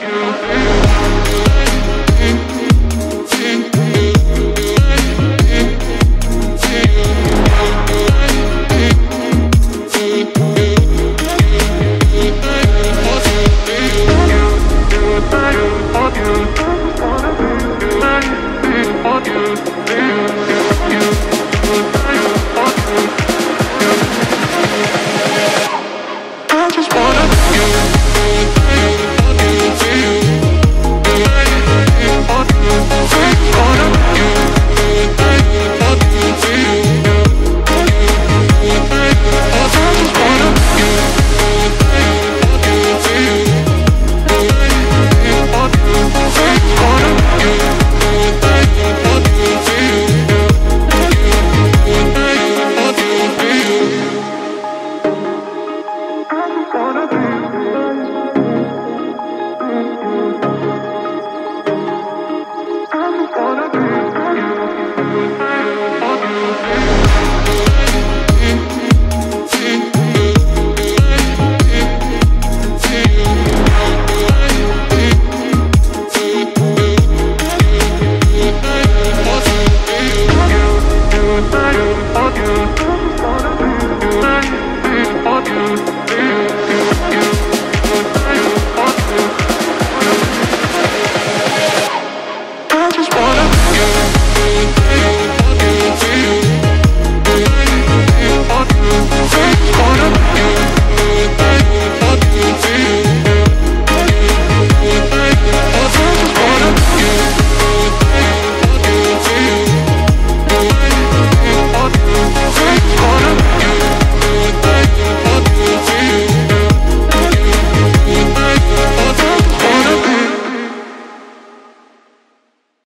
you feel?